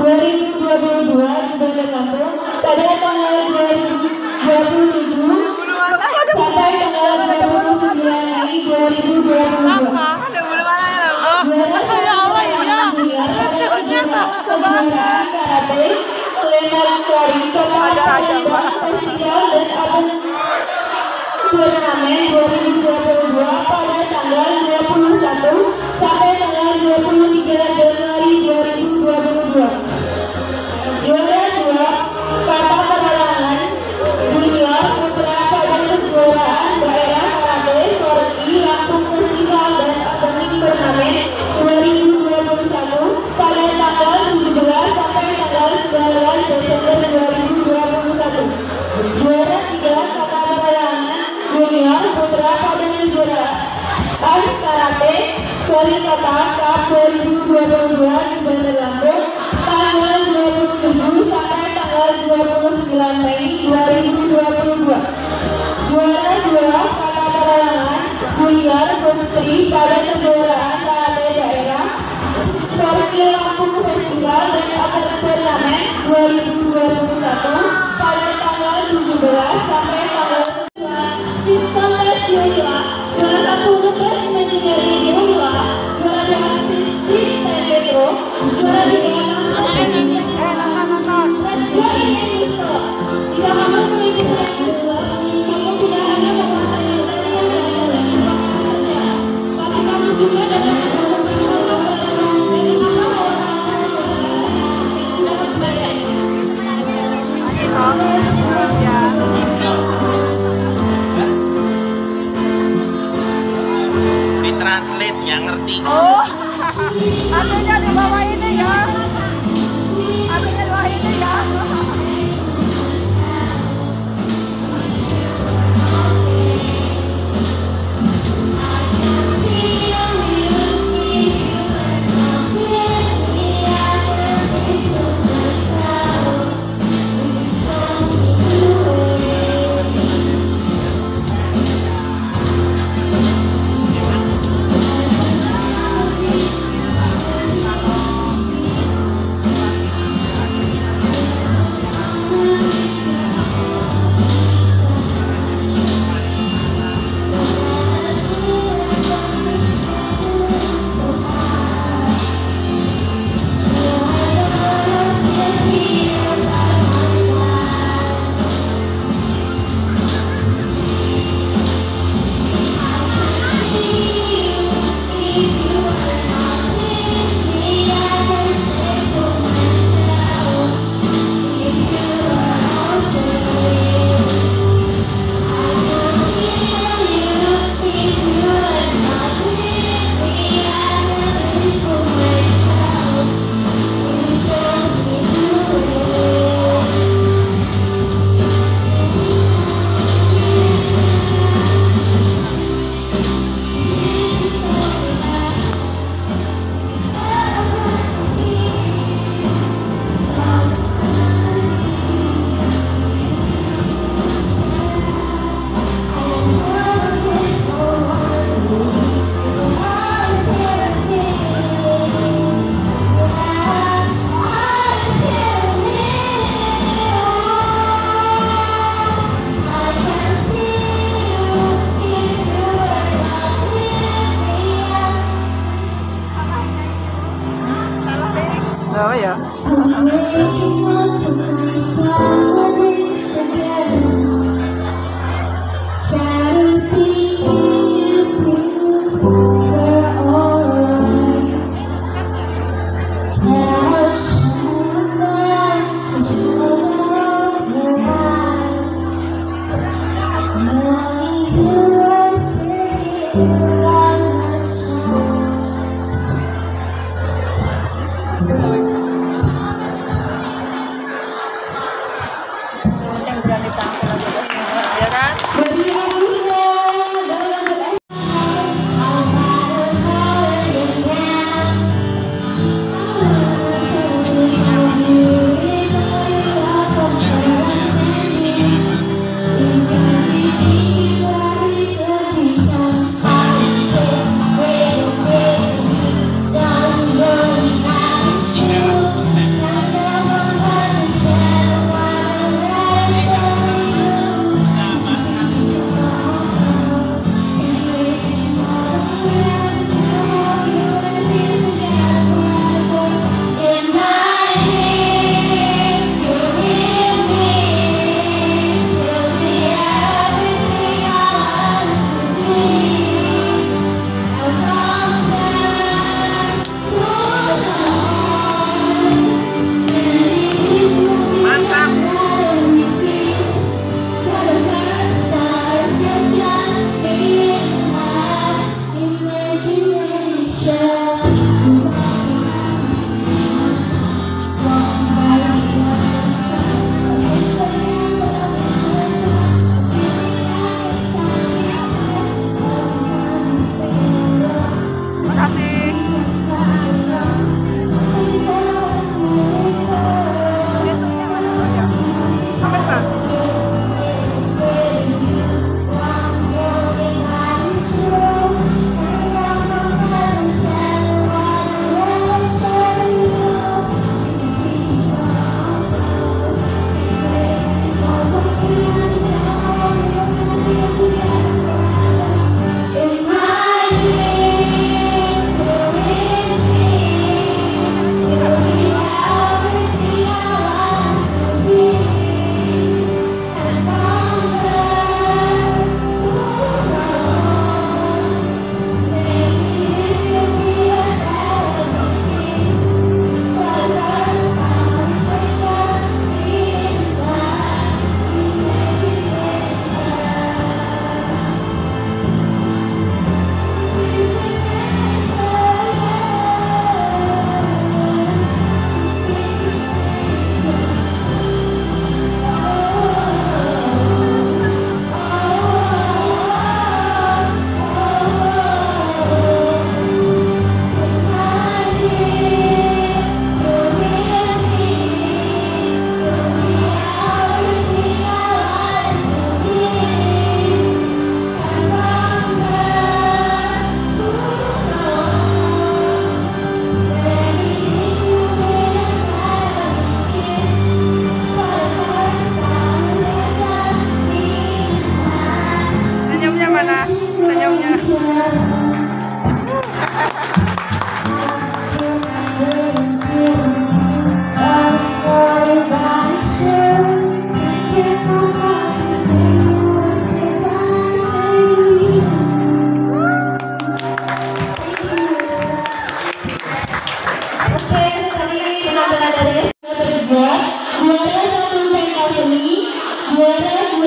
2022 Gubernur pada tanggal 2027 sampai tanggal 29 Mei belum 2022 pada tanggal 21 sampai tanggal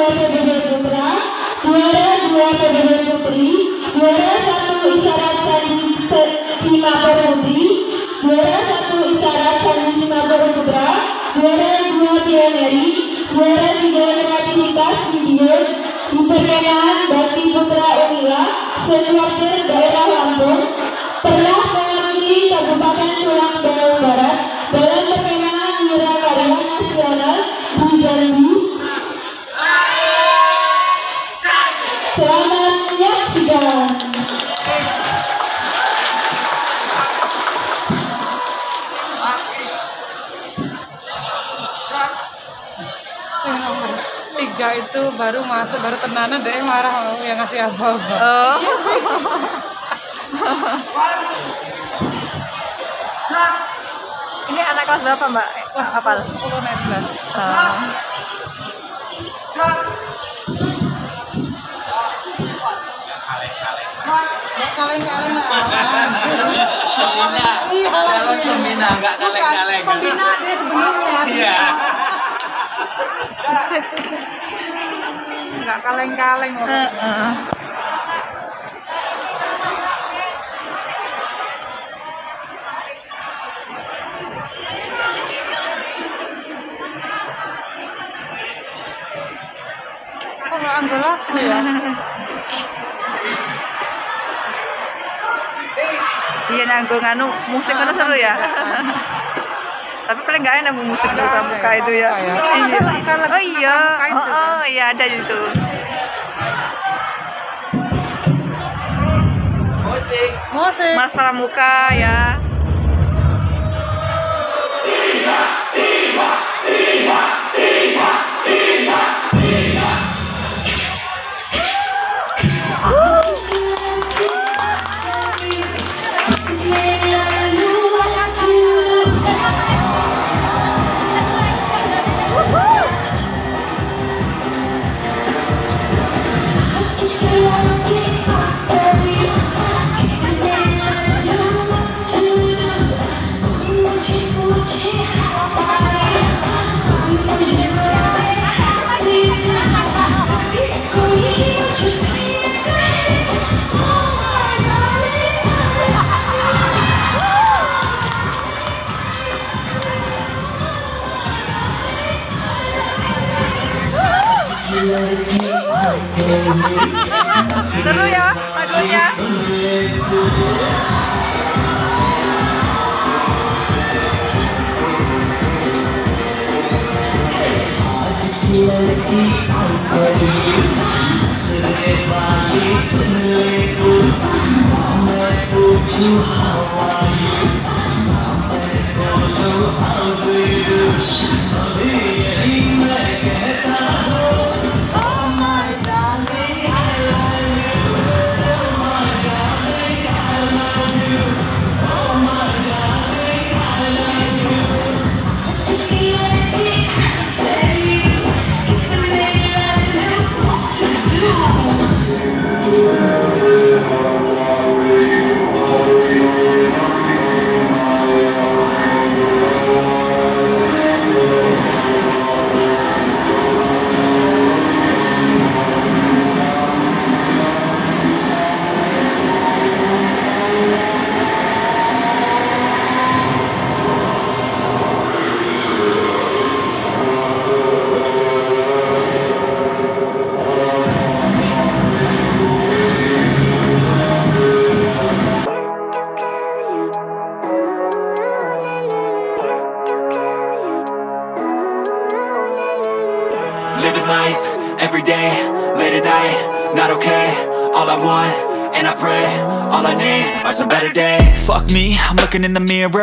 dua PBB Putra, juara dua PBB Putri, juara satu isyarat sandi Simapur Putri, juara satu isyarat sandi Simapur Putra, juara dua Pioneri, juara tiga kreativitas video, diperkenalkan Bakti Putra Unila, Senwakil Daerah Lampung, pernah mewakili Kabupaten Bawang Barat dalam perkembangan Wira Karya Nasional di tiga itu baru masuk baru tenanan deh marah mau yang ngasih apa-apa Oh. Ini anak kelas berapa, Mbak? Kelas hafal. 10 naik 11 Oh. kaleng-kaleng calon pembina nggak kaleng-kaleng pembina dia sebelumnya iya nggak kaleng-kaleng loh Heeh. kok nggak anggol aku ya? Iya nanggung anu musik kan seru ya. Tapi paling nggak enak musik pramuka itu ya. ya. Iya. Oh iya, oh, oh iya ada itu. Musik. Musik. Mas pramuka ya. Seru ya lagunya. Living looking in the mirror,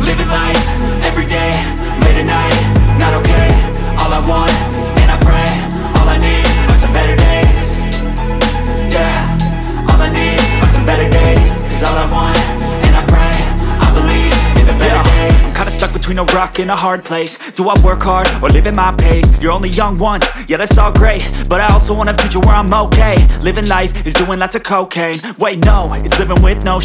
Living life every day, late at night, not okay. All I want, and I pray, all I need are some better days. Yeah, all I need are some better days. Cause all I want, and I pray, I believe in the better days. I'm kinda stuck between a rock and a hard place. Do I work hard or live at my pace? You're only young once, yeah, that's all great. But I also want a future where I'm okay. Living life is doing lots of cocaine. Wait, no, it's living with no